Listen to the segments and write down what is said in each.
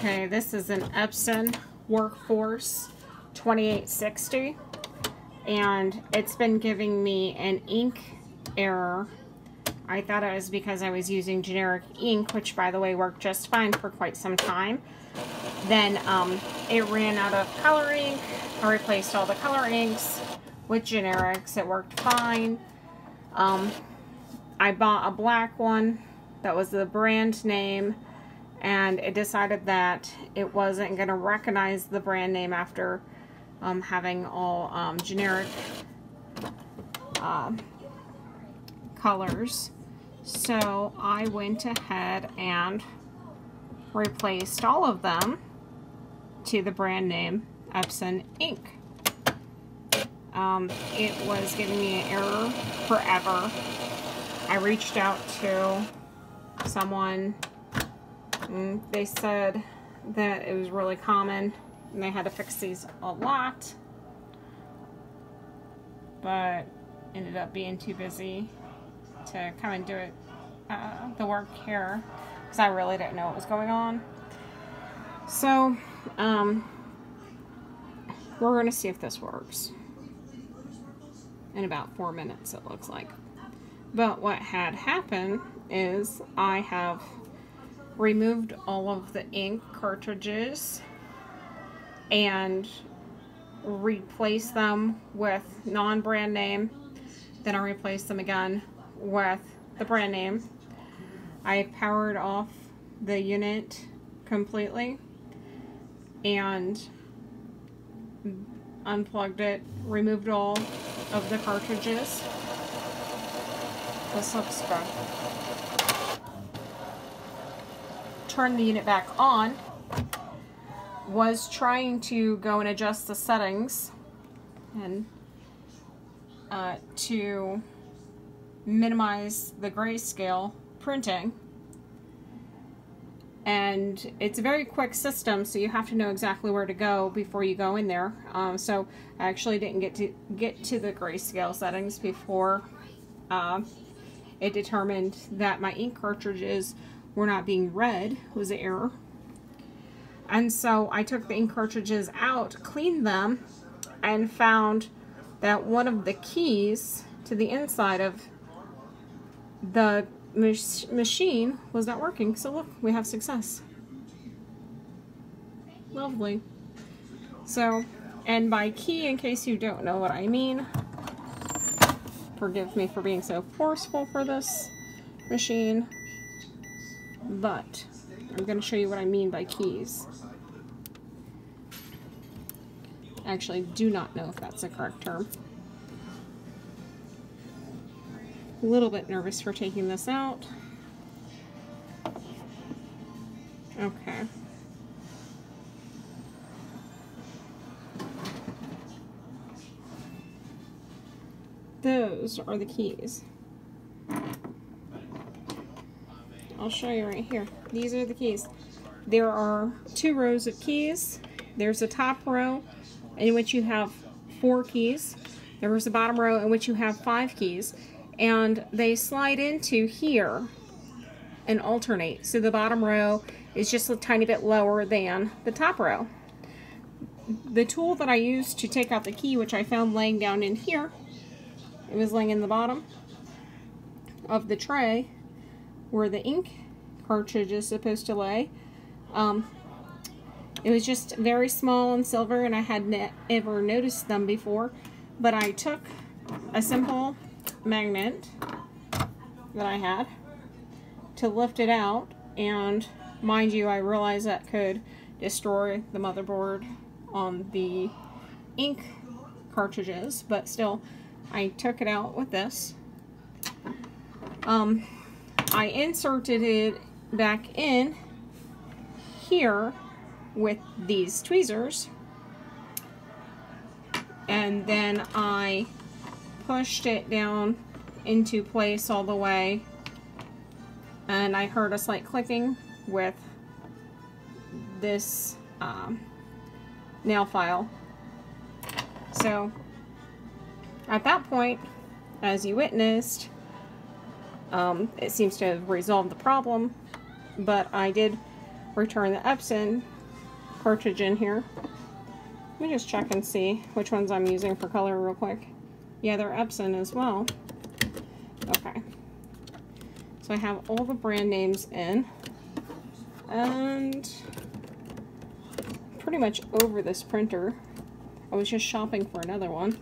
Okay, this is an Epson Workforce 2860 and it's been giving me an ink error. I thought it was because I was using generic ink, which by the way worked just fine for quite some time. Then um, it ran out of color ink. I replaced all the color inks with generics. It worked fine. Um, I bought a black one that was the brand name and it decided that it wasn't going to recognize the brand name after um, having all um, generic uh, colors. So I went ahead and replaced all of them to the brand name Epson ink. Um, it was giving me an error forever. I reached out to someone they said that it was really common and they had to fix these a lot but ended up being too busy to come and do it uh, the work here because I really didn't know what was going on. So um, we're going to see if this works. In about four minutes it looks like. But what had happened is I have removed all of the ink cartridges and replaced them with non-brand name. Then I replaced them again with the brand name. I powered off the unit completely and unplugged it, removed all of the cartridges. This looks good. Turn the unit back on. Was trying to go and adjust the settings and uh, to minimize the grayscale printing. And it's a very quick system, so you have to know exactly where to go before you go in there. Um, so I actually didn't get to get to the grayscale settings before uh, it determined that my ink cartridges were not being read was an error. And so I took the ink cartridges out, cleaned them, and found that one of the keys to the inside of the mach machine was not working. So look, we have success. Lovely. So, and by key, in case you don't know what I mean, forgive me for being so forceful for this machine, but I'm going to show you what I mean by keys. Actually, do not know if that's the correct term. A little bit nervous for taking this out. Okay. Those are the keys. I'll show you right here. These are the keys. There are two rows of keys. There's a top row in which you have four keys. There's a bottom row in which you have five keys. And they slide into here and alternate. So the bottom row is just a tiny bit lower than the top row. The tool that I used to take out the key, which I found laying down in here, it was laying in the bottom of the tray where the ink cartridge is supposed to lay. Um, it was just very small and silver and I hadn't ever noticed them before. But I took a simple magnet that I had to lift it out and mind you I realized that could destroy the motherboard on the ink cartridges but still I took it out with this. Um, I inserted it back in here with these tweezers and then I pushed it down into place all the way and I heard a slight clicking with this um, nail file. So at that point, as you witnessed, um, it seems to have resolved the problem, but I did return the Epson cartridge in here. Let me just check and see which ones I'm using for color real quick. Yeah, they're Epson as well. Okay. So I have all the brand names in. And pretty much over this printer. I was just shopping for another one.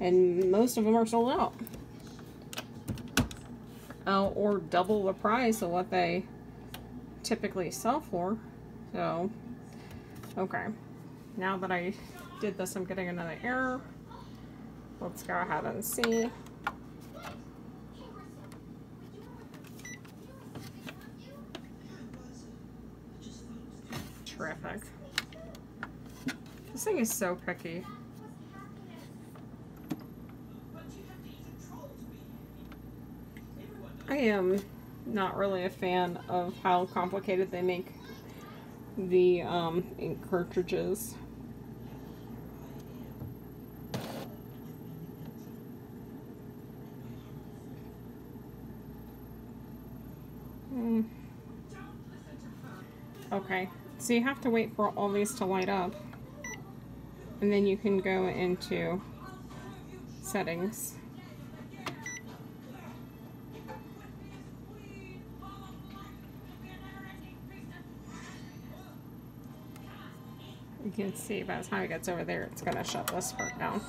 And most of them are sold out. Uh, or double the price of what they typically sell for. So, okay. Now that I did this, I'm getting another error. Let's go ahead and see. Terrific. This thing is so picky. I am not really a fan of how complicated they make the um, ink cartridges. Hmm. Okay, so you have to wait for all these to light up and then you can go into settings. You can see by the time it gets over there, it's going to shut this part down.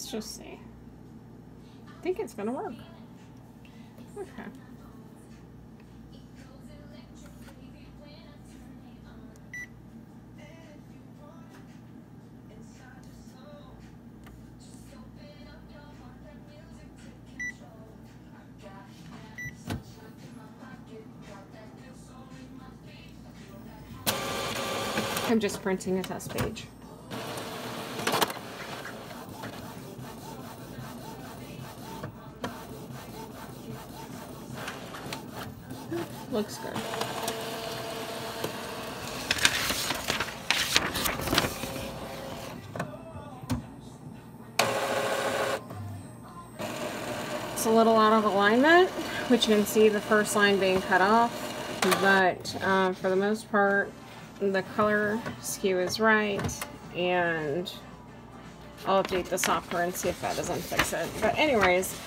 Let's just see. I think it's gonna work. Okay. I'm just printing a test page. Looks good. It's a little out of alignment, which you can see the first line being cut off, but uh, for the most part, the color skew is right, and I'll update the software and see if that doesn't fix it. But anyways,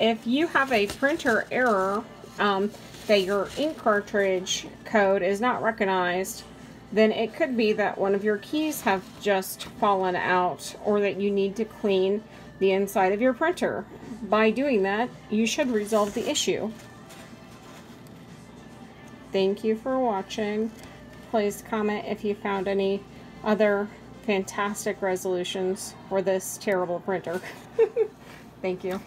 if you have a printer error, um, that your ink cartridge code is not recognized, then it could be that one of your keys have just fallen out or that you need to clean the inside of your printer. By doing that, you should resolve the issue. Thank you for watching. Please comment if you found any other fantastic resolutions for this terrible printer. Thank you.